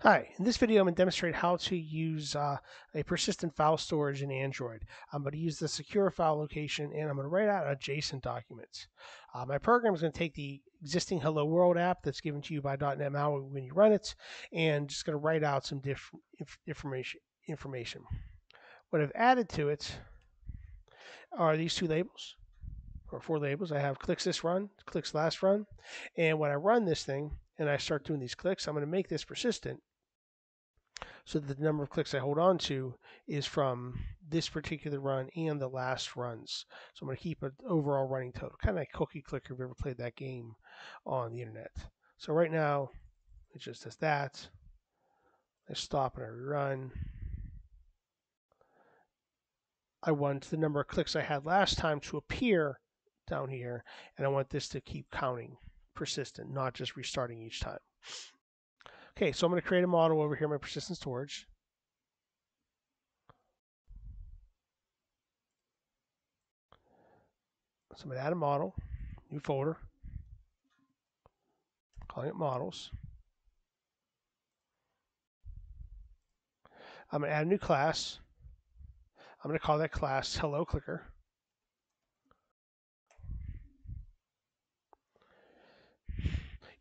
Hi, in this video I'm going to demonstrate how to use uh, a persistent file storage in Android. I'm going to use the secure file location and I'm going to write out a JSON. Uh, my program is going to take the existing Hello World app that's given to you by .NET MAUI when you run it and just going to write out some diff information, information. What I've added to it are these two labels or four labels. I have clicks this run, clicks last run, and when I run this thing and I start doing these clicks, I'm going to make this persistent so that the number of clicks I hold on to is from this particular run and the last runs. So I'm going to keep an overall running total, kind of like Cookie Clicker if you ever played that game on the internet. So right now, it just does that. I stop and I run. I want the number of clicks I had last time to appear down here, and I want this to keep counting persistent, not just restarting each time. Okay, so I'm going to create a model over here, my persistent storage. So I'm going to add a model, new folder, calling it models. I'm going to add a new class. I'm going to call that class Hello Clicker.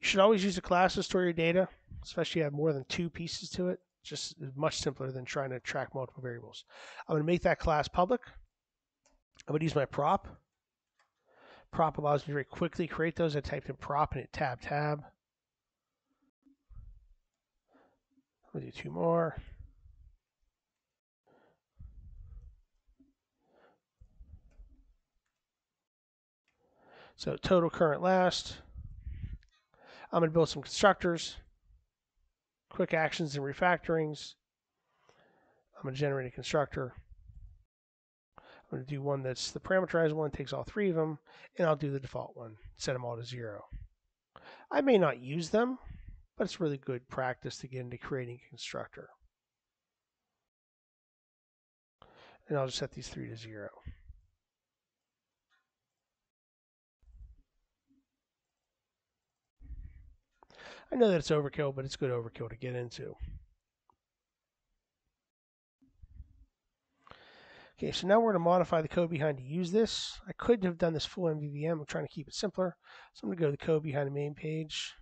Should always use a class to store your data especially if you have more than two pieces to it. Just much simpler than trying to track multiple variables. I'm going to make that class public. I'm going to use my prop. Prop allows me to very quickly create those. I typed in prop and it tab tab. To do two more. So total current last. I'm going to build some constructors quick actions and refactorings. I'm going to generate a constructor. I'm going to do one that's the parameterized one, takes all three of them, and I'll do the default one, set them all to zero. I may not use them, but it's really good practice to get into creating a constructor. And I'll just set these three to zero. I know that it's overkill, but it's good overkill to get into. Okay, so now we're going to modify the code behind to use this. I could have done this full MVVM. I'm trying to keep it simpler. So I'm going to go to the code behind the main page.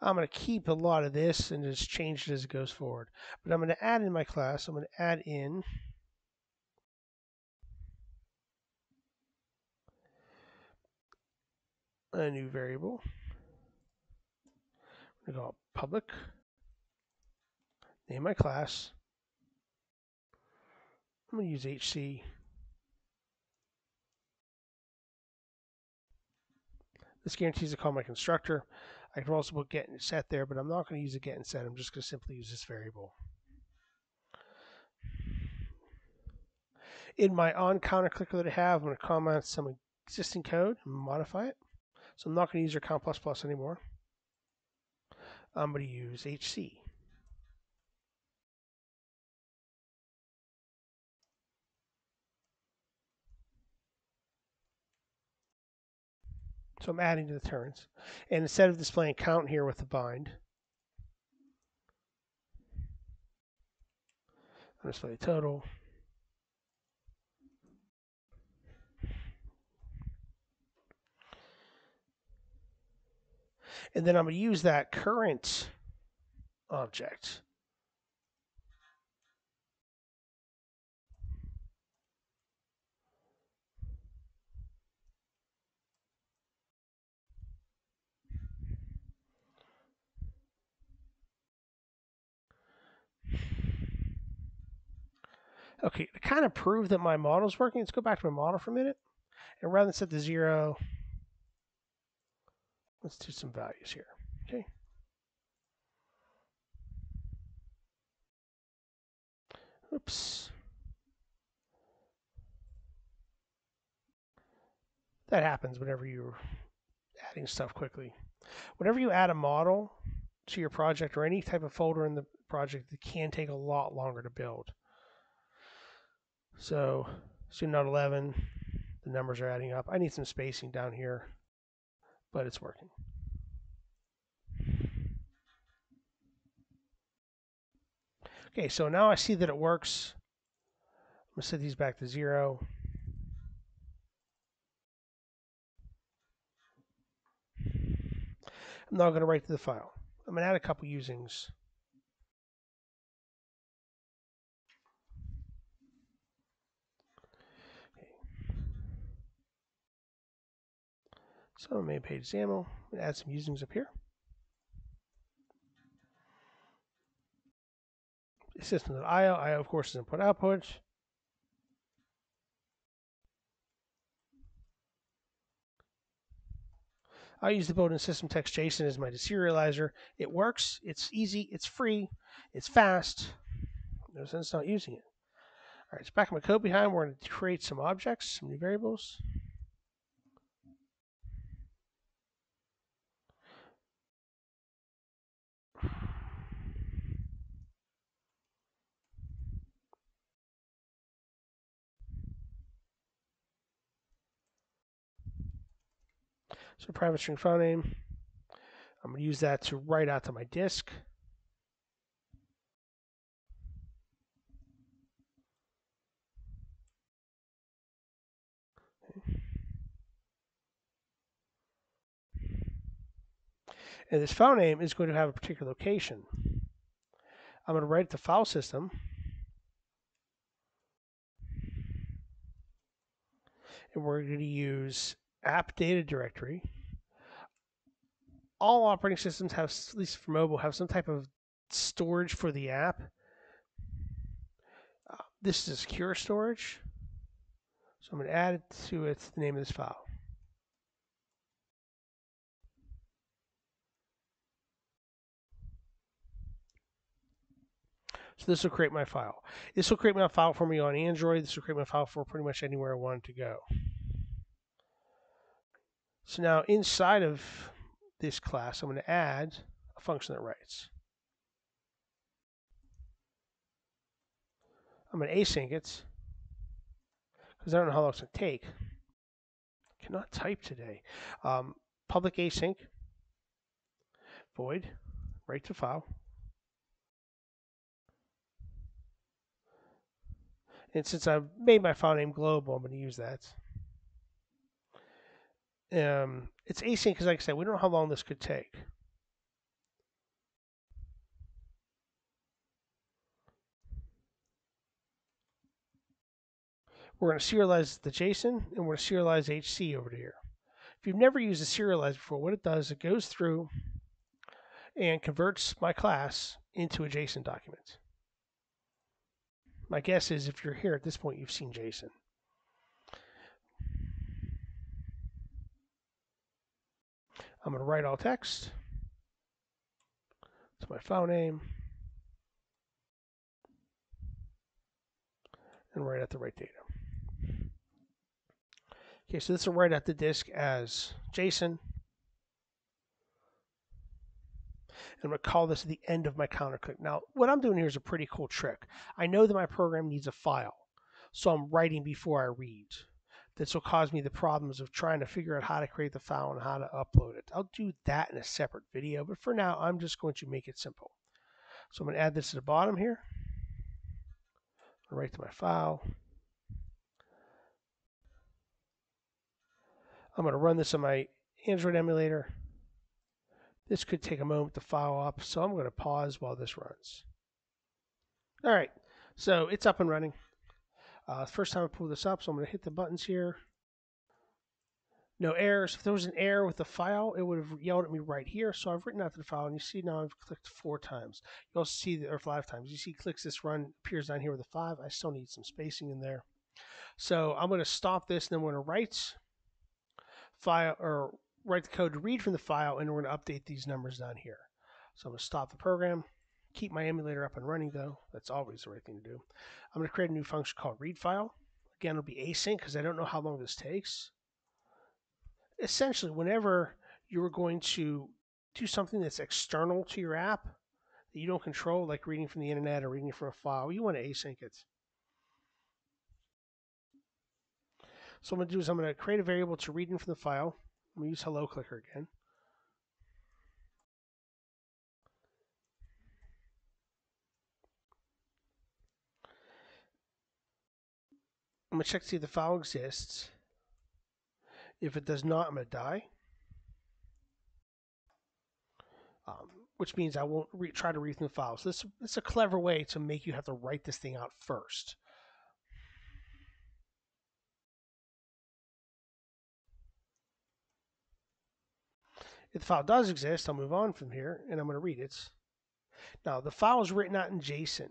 I'm going to keep a lot of this and just change it as it goes forward. But I'm going to add in my class. I'm going to add in a new variable. I go public, name my class. I'm going to use HC. This guarantees to call my constructor. I can also put get and set there, but I'm not going to use a get and set. I'm just going to simply use this variable. In my on counter clicker that I have, I'm going to comment some existing code and modify it. So I'm not going to use your count plus plus anymore. I'm going to use HC. So I'm adding to the turns. And instead of displaying count here with the bind, I'm going to display total. And then I'm going to use that current object. Okay, to kind of prove that my model is working, let's go back to my model for a minute. And rather than set the zero, Let's do some values here. Okay. Oops. That happens whenever you're adding stuff quickly. Whenever you add a model to your project or any type of folder in the project, it can take a lot longer to build. So, Note 11, the numbers are adding up. I need some spacing down here but it's working. Okay, so now I see that it works. I'm going to set these back to zero. I'm now going to write to the file. I'm going to add a couple usings. So main page XAML, add some usings up here. System.io, IO of course is input output. I use the built-in system text JSON as my deserializer. It works, it's easy, it's free, it's fast. No sense not using it. All right, so back in my code behind, we're going to create some objects, some new variables. So private string file name. I'm going to use that to write out to my disk. And this file name is going to have a particular location. I'm going to write the file system. And we're going to use app data directory. All operating systems have, at least for mobile, have some type of storage for the app. Uh, this is secure storage. So I'm going to add it to it, the name of this file. So this will create my file. This will create my file for me on Android. This will create my file for pretty much anywhere I want it to go. So now inside of this class, I'm going to add a function that writes. I'm going to async it because I don't know how long it's going to take. I cannot type today. Um, public async void write to file. And since I've made my file name global, I'm going to use that um, it's async because, like I said, we don't know how long this could take. We're going to serialize the JSON and we're going to serialize HC over here. If you've never used a serializer before, what it does, is it goes through and converts my class into a JSON document. My guess is if you're here at this point, you've seen JSON. I'm going to write all text. It's my file name. And write out the right data. Okay, so this will write out the disk as JSON. And I'm call this the end of my counter click. Now, what I'm doing here is a pretty cool trick. I know that my program needs a file, so I'm writing before I read this will cause me the problems of trying to figure out how to create the file and how to upload it. I'll do that in a separate video, but for now, I'm just going to make it simple. So I'm going to add this to the bottom here. right to my file. I'm going to run this on my Android emulator. This could take a moment to file up, so I'm going to pause while this runs. All right, so it's up and running. Uh, first time I pull this up, so I'm going to hit the buttons here. No errors. If there was an error with the file, it would have yelled at me right here. So I've written out the file, and you see now I've clicked four times. You also see, the, or five times. You see clicks this run appears down here with a five. I still need some spacing in there. So I'm going to stop this, and then we're going to write file or write the code to read from the file, and we're going to update these numbers down here. So I'm going to stop the program keep my emulator up and running though. That's always the right thing to do. I'm going to create a new function called read file. Again, it'll be async because I don't know how long this takes. Essentially, whenever you're going to do something that's external to your app that you don't control, like reading from the internet or reading from a file, you want to async it. So what I'm going to do is I'm going to create a variable to read in from the file. I'm going to use hello clicker again. I'm going to check to see if the file exists. If it does not, I'm going to die. Um, which means I won't try to read through the file. So this, this is a clever way to make you have to write this thing out first. If the file does exist, I'll move on from here and I'm going to read it. Now, the file is written out in JSON.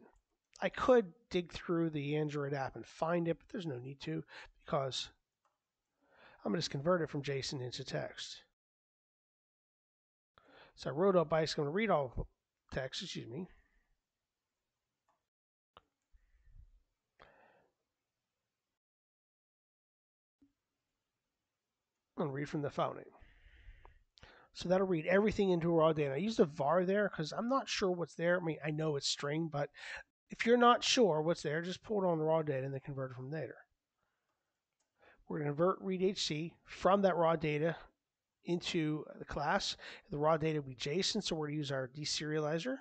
I could dig through the Android app and find it, but there's no need to because I'm going to just convert it from JSON into text. So I wrote up by going to read all the text, excuse me. I'm to read from the file name. So that'll read everything into raw data. I used a var there because I'm not sure what's there. I mean, I know it's string, but if you're not sure what's there, just pull it on the raw data and then convert it from there. We're going to convert readHC from that raw data into the class. The raw data will be JSON, so we're going to use our deserializer.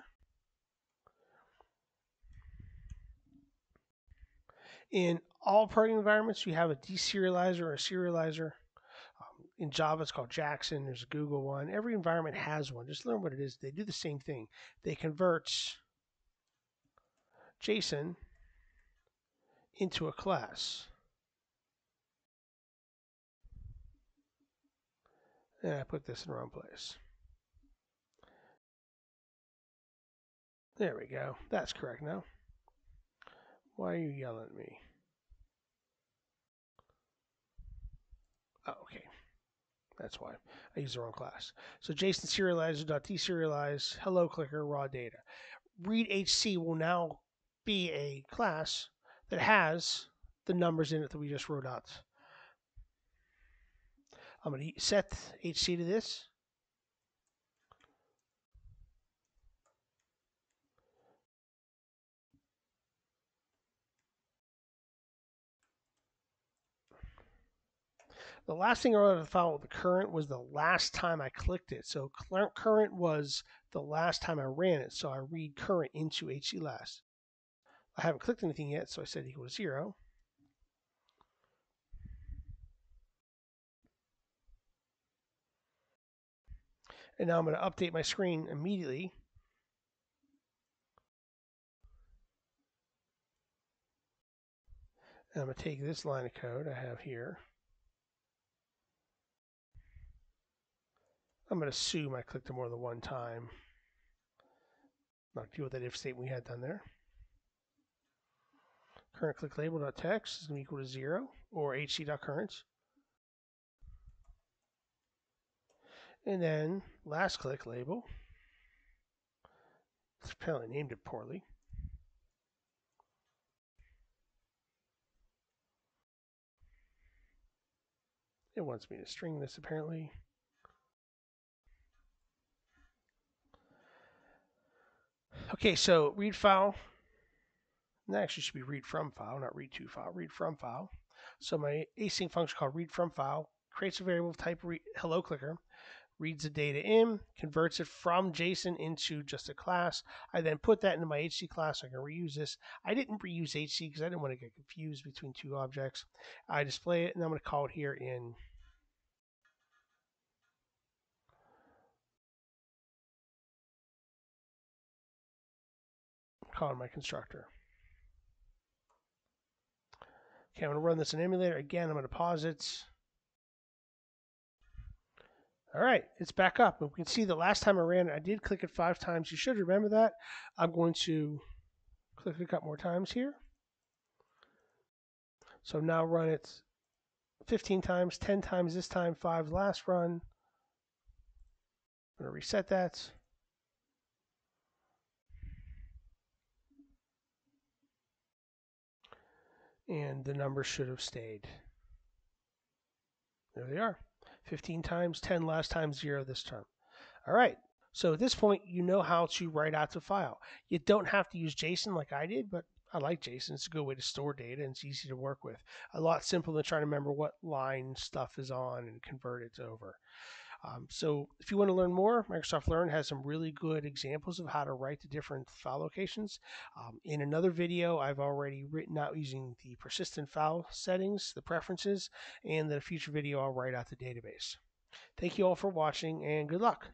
In all programming environments, you have a deserializer or a serializer um, in Java, it's called Jackson. There's a Google one. Every environment has one. Just learn what it is. They do the same thing. They convert JSON into a class. And I put this in the wrong place. There we go. That's correct now. Why are you yelling at me? Oh, okay. That's why I used the wrong class. So JSON serializer.deserialize hello clicker raw data. readHC will now be a class that has the numbers in it that we just wrote out. I'm going to set HC to this. The last thing I the file with the current was the last time I clicked it. So current was the last time I ran it. So I read current into HC last. I haven't clicked anything yet, so I said equal to zero. And now I'm going to update my screen immediately. And I'm going to take this line of code I have here. I'm going to assume I clicked it more than one time. Not deal with that if statement we had done there. Current click label.text is going to be equal to 0 or hc.current. And then last click label. It's apparently named it poorly. It wants me to string this apparently. Okay, so read file. That actually should be read from file, not read to file. Read from file. So my async function called read from file creates a variable type hello clicker, reads the data in, converts it from JSON into just a class. I then put that into my HC class. So I can reuse this. I didn't reuse HC because I didn't want to get confused between two objects. I display it and I'm going to call it here in calling my constructor. Okay, I'm going to run this in emulator. Again, I'm going to pause it. All right, it's back up. We can see the last time I ran it, I did click it five times. You should remember that. I'm going to click it a couple more times here. So now run it 15 times, 10 times this time, 5 last run. I'm going to reset that. And the number should have stayed. There they are. 15 times 10 last time 0 this time. All right. So at this point, you know how to write out the file. You don't have to use JSON like I did, but I like JSON. It's a good way to store data and it's easy to work with. A lot simpler than trying to remember what line stuff is on and convert it over. Um, so if you want to learn more, Microsoft Learn has some really good examples of how to write the different file locations. Um, in another video, I've already written out using the persistent file settings, the preferences, and in a future video, I'll write out the database. Thank you all for watching and good luck.